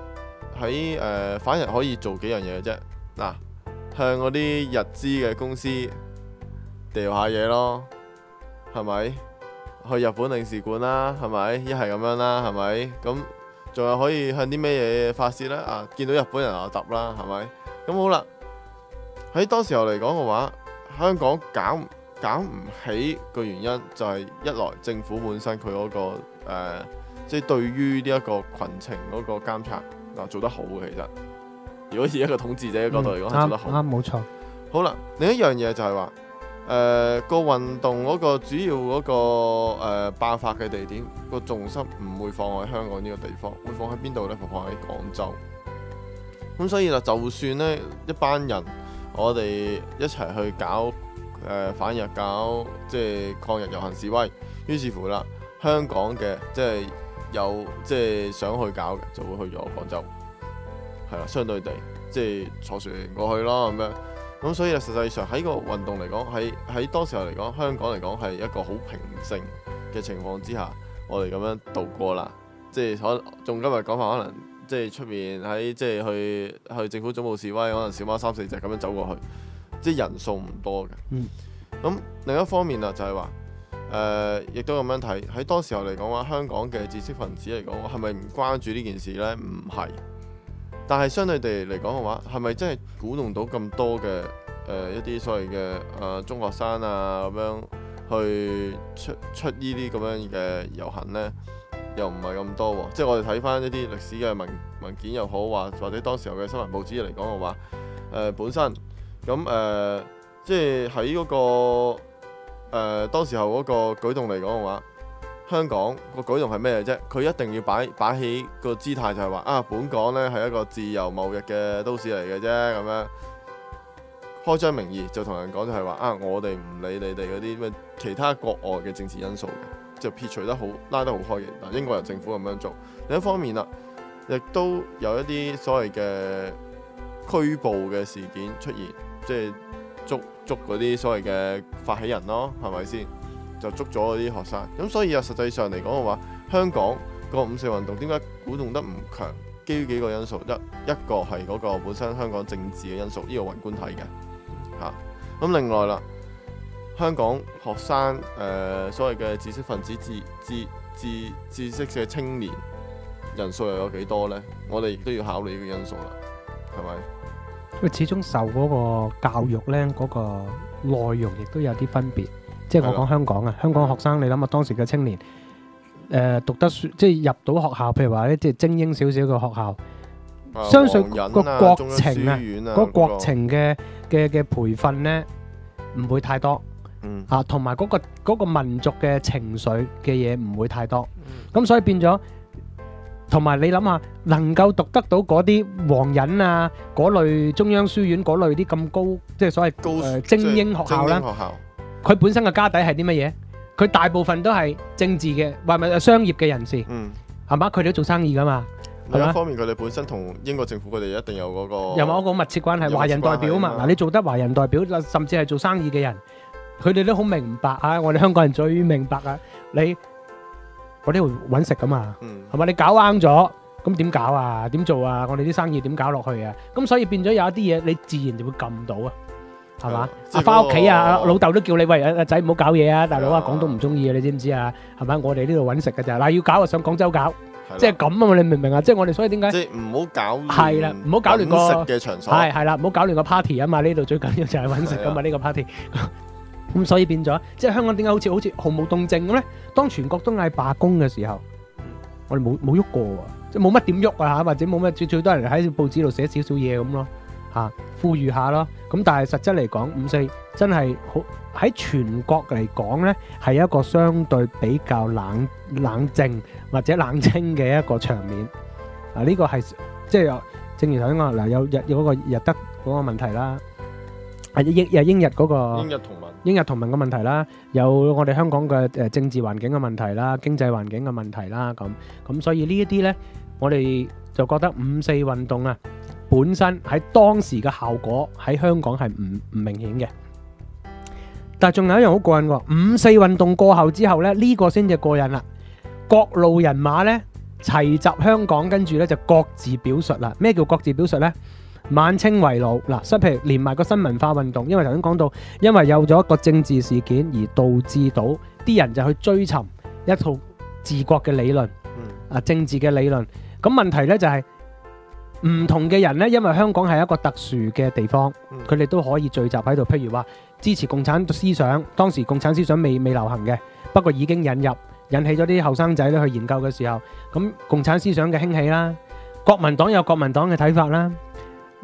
喺誒反日可以做幾樣嘢啫。嗱，向嗰啲日資嘅公司掉下嘢咯，係咪？去日本領事館啦，係咪？一係咁樣啦，係咪？咁仲有可以向啲咩嘢發泄呢？啊，見到日本人就揼啦，係咪？咁好啦，喺當時候嚟講嘅話，香港搞搞唔起個原因就係一來政府本身佢嗰、個、呃、即係對於呢一個群情嗰個監察嗱做得好嘅，其實如果以一個統治者嘅角度嚟講係做得好。啱啱冇錯。好啦，另一樣嘢就係話，誒、個運動嗰個主要嗰、個誒、爆發嘅地點個重心唔會放喺香港呢個地方，會放喺邊度呢？放喺廣州。咁所以啦，就算呢一班人，我哋一齊去搞誒、反日搞即係抗日遊行示威，於是乎啦，香港嘅即係有即係想去搞嘅，就會去咗廣州。係啦，相對地，即係坐船過去咯咁樣。咁所以啊，實際上喺個運動嚟講，喺喺當時候嚟講，香港嚟講係一個好平靜嘅情況之下，我哋咁樣度過啦。即係可仲今日講法，可能即係出面喺即係去去政府總部示威，可能小貓三四隻咁樣走過去，即係人數唔多嘅。嗯。咁另一方面啊，就係話誒，亦都咁樣睇喺當時候嚟講話，香港嘅知識分子嚟講，係咪唔關注呢件事呢？唔係。但係相對地嚟講嘅話，係咪真係鼓動到咁多嘅誒、呃一啲所謂嘅誒、呃中學生啊咁樣去出出呢啲咁樣嘅遊行呢？又唔係咁多喎。即係我哋睇翻一啲歷史嘅文文件又好，或或者當時候嘅新聞報紙嚟講嘅話，誒、本身咁誒、即係喺嗰個誒、呃、當時候嗰個舉動嚟講嘅話。香港個舉動係咩啫？佢一定要擺擺起個姿態，就係話啊，本港呢係一個自由貿易嘅都市嚟嘅啫，咁樣開張名義就同人講就係話啊，我哋唔理你哋嗰啲咩其他國外嘅政治因素嘅，就撇除得好拉得好開嘅。嗱，英國人政府咁樣做，另一方面啦，亦都有一啲所謂嘅拘捕嘅事件出現，即係捉捉嗰啲所謂嘅發起人咯，係咪先？就捉咗嗰啲學生，咁所以啊，實際上嚟講嘅話，香港個五四運動點解鼓動得唔強？基於幾個因素，一一個係嗰個本身香港政治嘅因素，呢、個宏觀睇嘅嚇。咁、另外啦，香港學生誒、所謂嘅知識分子、知知知知識嘅青年人數又有幾多呢？我哋亦都要考慮呢個因素啦，係咪？因為始終受嗰個教育咧，嗰、個內容亦都有啲分別。即係我講香港啊，香港學生你諗下當時嘅青年，誒、讀得書即係入到學校，譬如話咧，即係精英少少嘅學校，啊相信皇仁個啊國情啊書院啊，嗰個國情嘅嘅嘅培訓咧，唔會太多。嗯。啊，同埋嗰個嗰個民族嘅情緒嘅嘢唔會太多，嗯。咁所以變咗，同埋你諗下，能夠讀得到嗰啲皇仁啊，嗰類中央書院嗰類啲咁高，即係所謂誒精英學校啦精英學校，佢本身嘅家底係啲乜嘢？佢大部分都係政治嘅，或者商業嘅人士，嗯，係嘛？佢哋都做生意噶嘛？另一方面，佢哋本身同英國政府佢哋一定有嗰、個有冇一個密切關係？有華人代表嘛嗱，你做得華人代表，甚至係做生意嘅人，佢哋都好明白啊！我哋香港人最明白啊！你我呢度揾食噶嘛，嗯係嘛？你搞啱咗，咁點搞啊？點做啊？我哋啲生意點搞落去啊？咁所以變咗有一啲嘢，你自然就會撳到啊！係嘛？翻屋企啊，老豆都叫你喂，阿阿仔唔好搞嘢啊！大佬啊，廣東唔中意啊，你知唔知啊？係咪？我哋呢度揾食噶咋，嗱要搞啊，上廣州搞，即係咁啊嘛！你明唔明啊？即係我哋所以點解？即係唔好搞亂係啦，唔好搞亂個食嘅場所係係啦，唔好搞亂個 party 啊嘛！呢度最緊要就係揾食噶嘛，呢個 party。咁所以變咗，即係香港點解好似好似毫無動靜咁咧？當全國都嗌罷工嘅時候，我哋冇冇喐過喎，即係冇乜點喐啊嚇，或者冇乜最最多人喺報紙度寫少少嘢咁咯嚇，呼籲下咯。咁但係實質嚟講，五四真係好喺全國嚟講咧，係一個相對比較冷冷靜或者冷清嘅一個場面。啊，呢個係即係正如頭先講嗱，有日有嗰個日德嗰個問題啦，係英日英日嗰個英日同英日同盟嘅問題啦，有我哋香港嘅誒政治環境嘅問題啦，經濟環境嘅問題啦，咁咁所以呢一啲呢，我哋就覺得五四運動啊，本身喺當時嘅效果喺香港係唔唔明顯嘅。但仲有一樣好過癮喎，五四運動過後之後咧，呢、個先至過癮啦。各路人馬咧齊集香港，跟住咧就各自表述啦。咩叫各自表述呢？晚清遺老嗱，譬如連埋個新文化運動，因為頭先講到，因為有咗一個政治事件而導致到啲人就去追尋一套治國嘅理論，啊政治嘅理論。咁問題呢就係、唔同嘅人呢，因為香港係一個特殊嘅地方，佢哋都可以聚集喺度。譬如話支持共產思想，當時共產思想未未流行嘅，不過已經引入，引起咗啲後生仔咧去研究嘅時候，咁共產思想嘅興起啦，國民黨有國民黨嘅睇法啦。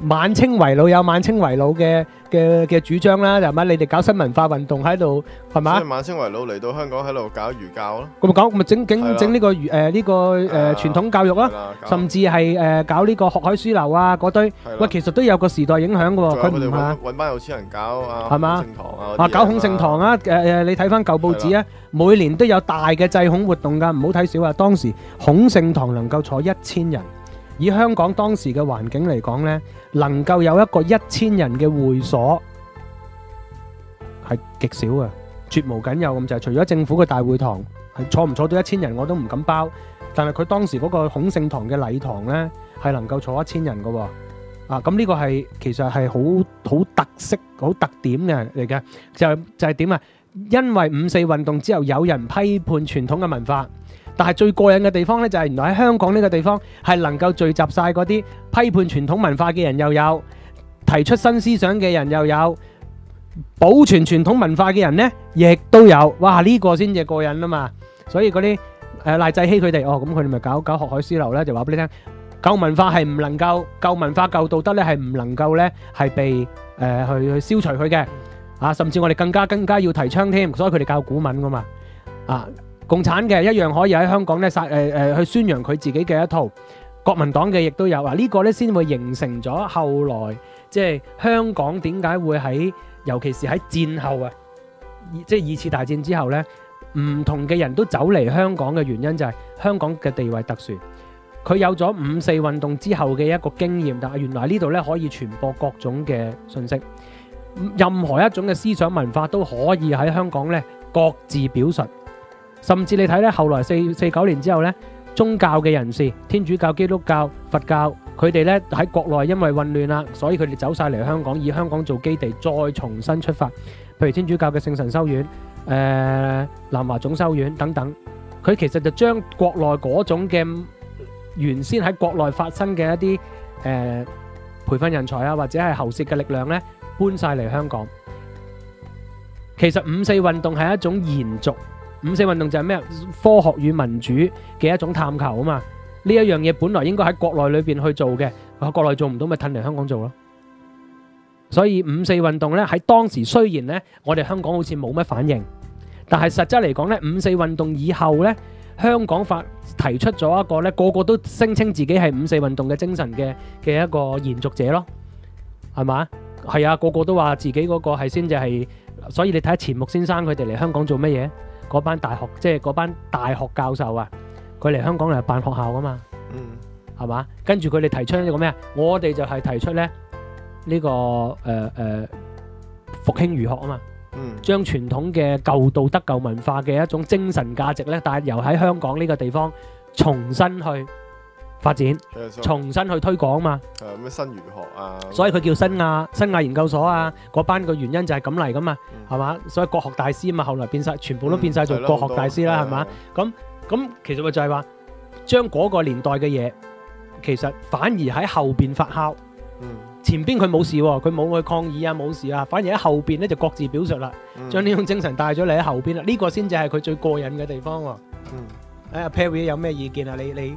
晚清遺老有晚清遺老嘅嘅嘅主張啦，就係乜？你哋搞新文化運動喺度係嘛即係？晚清遺老嚟到香港喺度搞儒教咯。咁咪講，咪整整整呢個誒呢個誒傳統教育啦，甚至係誒搞呢個學海書樓啊嗰堆，喂，其實都有個時代影響嘅喎，佢唔係啊揾揾班有錢人搞啊，係嘛孔聖堂啊啊，搞孔聖堂啊，誒誒，你睇翻舊報紙啊，每年都有大嘅祭孔活動㗎，唔好睇少啊！當時孔聖堂能夠坐一千人，以香港當時嘅環境嚟講呢，能夠有一個一千人嘅會所係極少嘅，絕無僅有咁就係。除咗政府嘅大會堂係坐唔坐到一千人我都唔敢包，但係佢當時嗰個孔聖堂嘅禮堂呢，係能夠坐一千人嘅。啊，咁呢個係其實係好好特色、好特點嘅嚟嘅，就就係點啊？因為五四運動之後，有人批判傳統嘅文化，但係最過癮嘅地方呢，就係原來喺香港呢個地方係能夠聚集晒嗰啲批判傳統文化嘅人又有，提出新思想嘅人又有，保存傳統文化嘅人呢，亦都有。哇！呢、個先至過癮啊嘛！所以嗰啲誒賴濟熙佢哋，哦咁佢哋咪搞搞學海思樓咧，就話俾你聽。舊文化係唔能夠，舊文化舊道德咧係唔能夠咧係被誒、呃去去消除佢嘅，啊甚至我哋更加更加要提倡添，所以佢哋教古文噶嘛，啊共產嘅一樣可以喺香港咧殺誒誒去宣揚佢自己嘅一套，國民黨嘅亦都有，啊、呢個咧先會形成咗後來即係香港點解會喺尤其是喺戰後啊，即係二次大戰之後咧，唔同嘅人都走嚟香港嘅原因就係香港嘅地位特殊。佢有咗五四運動之後嘅一個經驗，但係原來呢度咧可以傳播各種嘅信息，任何一種嘅思想文化都可以喺香港咧各自表述，甚至你睇咧後來四四九年之後咧，宗教嘅人士，天主教、基督教、佛教，佢哋咧喺國內因為混亂啦，所以佢哋走晒嚟香港，以香港做基地，再重新出發。譬如天主教嘅聖神修院、誒、南華總修院等等，佢其實就將國內嗰種嘅原先喺國內發生嘅一啲誒、培訓人才啊，或者係喉舌嘅力量咧，搬晒嚟香港。其實五四運動係一種延續，五四運動就係咩？科學與民主嘅一種探求啊嘛。呢一樣嘢本來應該喺國內裏邊去做嘅，喺國內做唔到，咪褪嚟香港做咯。所以五四運動咧喺當時雖然咧，我哋香港好似冇乜反應，但係實質嚟講咧，五四運動以後咧，香港法提出咗一個咧，個個都聲稱自己係五四運動嘅精神嘅嘅一個延續者咯，係嘛？係啊，個個都話自己嗰個係先至係，所以你睇下錢穆先生佢哋嚟香港做乜嘢？嗰班大學即係嗰班大學教授啊，佢嚟香港嚟辦學校噶嘛，嗯，係嘛？跟住佢哋提出呢個咩啊？我哋就係提出咧呢、個誒誒、呃復興儒學啊嘛。嗯將傳統嘅舊道德、舊文化嘅一種精神價值咧，但係由喺香港呢個地方重新去發展，重新去推廣嘛。誒咩新儒學啊，所以佢叫新亞新亞研究所啊，嗰班個原因就係咁嚟噶嘛，係嘛？所以國學大師嘛，後來變晒，全部都變晒做嗯係咯國學大師啦，好多係嘛？咁咁其實咪就係話將嗰個年代嘅嘢，其實反而喺後邊發酵。嗯前邊佢冇事喎，佢冇去抗議啊，冇事啊，反而喺後邊咧就各自表述啦，嗯將呢種精神帶咗嚟喺後邊啦，呢、個先至係佢最過癮嘅地方喎。嗯，哎呀 Perry 有咩意見啊？你你，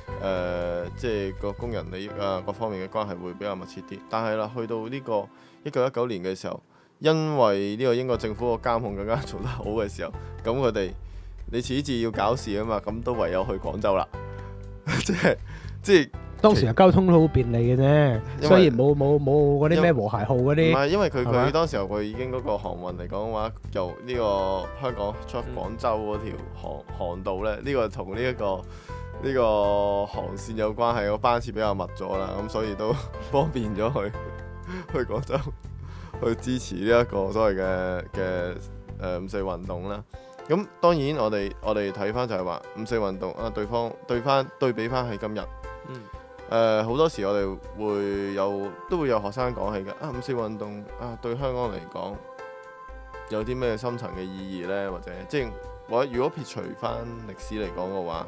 誒即係個工人利益啊各方面嘅關係會比較密切啲。但係啦，去到呢個一九一九年嘅時候，因為呢個英國政府個監控更加做得好嘅時候，咁佢哋你此次要搞事啊嘛，咁都唯有去廣州啦，即係即係。當時嘅交通都好便利嘅啫，雖然冇冇冇嗰啲咩和諧號嗰啲唔啲，係，因為佢佢當時候佢已經嗰個航運嚟講嘅話，由呢個香港出廣州嗰條航航道咧，呢、個同呢一個呢、個航線有關係，個班次比較密咗啦，咁所以都 方便咗去 去廣州 去支持呢一個所謂嘅嘅誒五四運動啦。咁當然我哋我哋睇翻就係話五四運動啊，對方對翻對比翻喺今日。嗯誒好、多時我哋會有都會有學生講起嘅啊，五四運動啊對香港嚟講有啲咩深層嘅意義呢？或者即係我如果撇除翻歷史嚟講嘅話，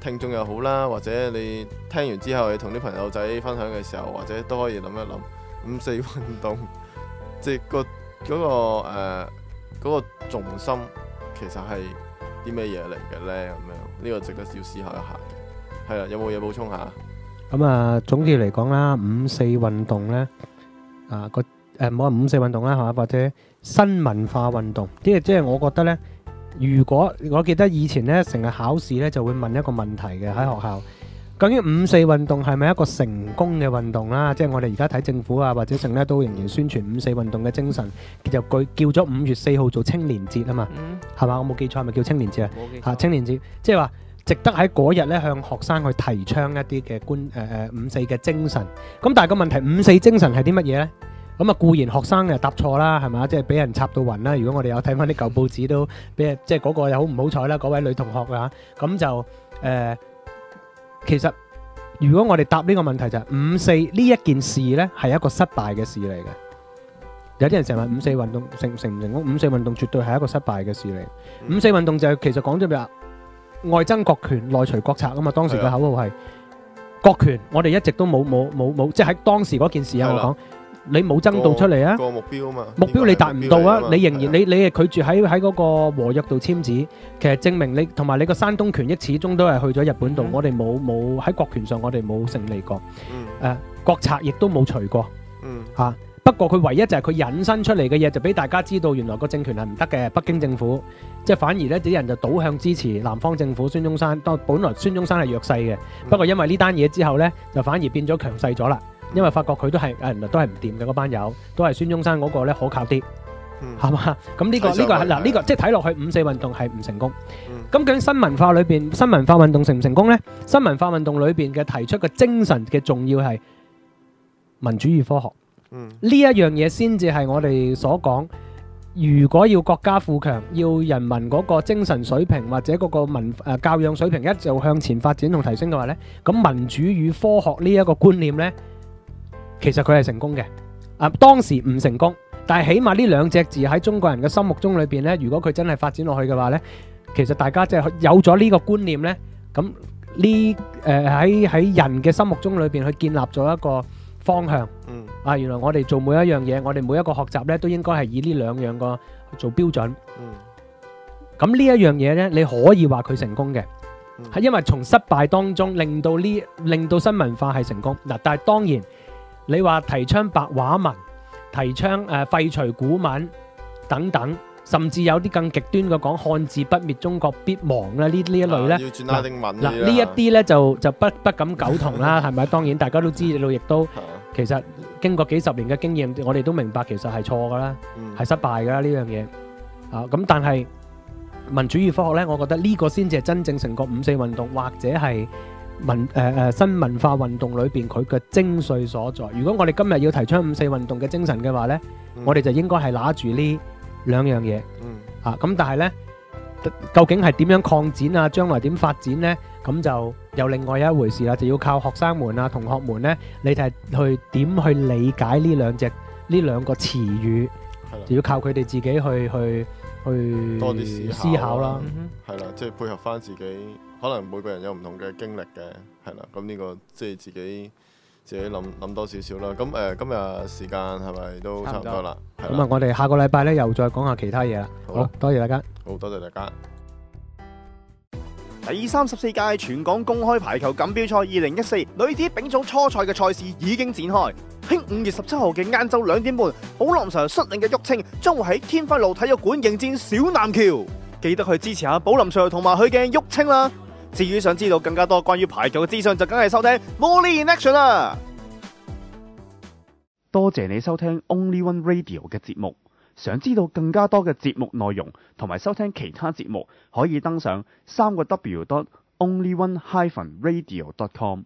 聽眾又好啦，或者你聽完之後，你同啲朋友仔分享嘅時候，或者都可以諗一諗五四運動，即係個嗰個誒嗰個重心其實係啲咩嘢嚟嘅呢？咁樣呢個值得要思考一下嘅。係啦，有冇嘢補充下？咁啊，總結嚟講啦，五四運動咧，啊個誒冇話五四運動啦嚇，或者新文化運動，即係即係我覺得咧，如果我記得以前咧成日考試咧就會問一個問題嘅喺學校，究竟五四運動係咪一個成功嘅運動啦？即係我哋而家睇政府啊或者成咧都仍然宣傳五四運動嘅精神，就佢叫咗五月四號做青年節啊嘛，嗯係嘛？我冇記錯係咪叫青年節啊？嚇青年節，即係話值得喺嗰日咧向學生去提倡一啲嘅觀誒誒五四嘅精神。咁但係個問題，五四精神係啲乜嘢咧？咁啊固然學生又答錯啦，係嘛？即係俾人插到暈啦。如果我哋有睇翻啲舊報紙都俾人，即係嗰個又好唔好彩啦，嗰位女同學啊，咁就誒、呃其實如果我哋答呢個問題就係五四呢一件事呢係一個失敗嘅事嚟嘅。有啲人成日問五四運動成成唔成功？五四運動絕對係一個失敗嘅事嚟。五四運動就係其實講咗咩啊？外爭國權，內除國策啊嘛。當時嘅口號係國權，我哋一直都冇冇冇冇，即係喺當時嗰件事啊，我講你冇爭到出嚟啊。個目標啊嘛，目標你達唔到啊！你仍然你你係拒絕喺喺嗰個和約度簽字，其實證明你同埋你個山東權益始終都係去咗日本度，我哋冇冇喺國權上我哋冇勝利過，誒、國策亦都冇除過，嗯嚇、不過佢唯一就係佢引申出嚟嘅嘢，就俾大家知道原來個政權係唔得嘅，北京政府，即係反而呢啲人就倒向支持南方政府孫中山。當本來孫中山係弱勢嘅，不過因為呢單嘢之後呢，就反而變咗強勢咗啦。因為發覺佢都係誒都係唔掂嘅嗰班友，都係孫中山嗰個咧可靠啲，係嘛？咁呢個睇上呢個係嗱呢個即係睇落去五四運動係唔成功。嗯咁究竟新文化裏邊新文化運動成唔成功呢？新文化運動裏邊嘅提出嘅精神嘅重要係民主與科學。嗯呢一樣嘢先至係我哋所講。如果要國家富強，要人民嗰個精神水平或者嗰個文誒、呃教養水平一就向前發展同提升嘅話呢，咁民主與科學呢一個觀念呢，其實佢係成功嘅。啊，當時唔成功，但係起碼呢兩隻字喺中國人嘅心目中裏邊呢，如果佢真係發展落去嘅話呢，其實大家即係有咗呢個觀念呢，咁呢誒喺喺人嘅心目中裏邊去建立咗一個方向。嗯啊，原來我哋做每一樣嘢，我哋每一個學習呢，都應該係以呢兩樣個做標準。嗯咁呢一樣嘢呢，你可以話佢成功嘅，係因為從失敗當中令到呢令到新文化係成功嗱。但係當然你話提倡白話文，提倡誒、呃、廢除古文等等，甚至有啲更極端嘅講漢字不滅，中國必亡啦。呢呢一類咧，啊要轉拉丁文嗱呢一啲咧，就就不不敢苟同啦，係咪？當然大家都知道，亦都啊其實經過幾十年嘅經驗，我哋都明白其實係錯噶啦，嗯係、失敗噶啦呢樣嘢。啊，咁但係民主與科學咧，我覺得呢個先至係真正成個五四運動，或者係文誒誒、呃新文化運動裏邊佢嘅精髓所在。如果我哋今日要提倡五四運動嘅精神嘅話呢，嗯我哋就應該係拿住呢兩樣嘢。嗯啊，咁但係呢，究竟係點樣擴展啊？將來點發展呢？咁就又另外一回事啦，就要靠學生們啊、同學們呢，你哋去點去理解呢兩隻呢兩個詞語，就要靠佢哋自己去去去多啲思考啦。係啦，即係配合翻自己，可能每個人有唔同嘅經歷嘅，係啦，咁呢個即係自己自己諗諗多少少啦。咁誒、呃今日時間係咪都差唔多啦？咁啊，我哋下個禮拜咧，又再講下其他嘢啦。好多謝大家。好多謝大家。第三十四屆全港公開排球錦標賽二零一四女子丙組初賽嘅賽事已經展開。喺五月十七號嘅晏晝兩點半，寶林 Sir 率領嘅玉清將會喺天輝路體育館迎戰小南橋。記得去支持下寶林 Sir 同埋佢嘅玉清啦。至於想知道更加多關於排球嘅資訊，就梗係收聽 Molly in Action 啦。多謝你收聽 Only One Radio 嘅節目。想知道更加多嘅節目內容同埋收聽其他節目，可以登上三個 W dot only one hyphen radio dot com。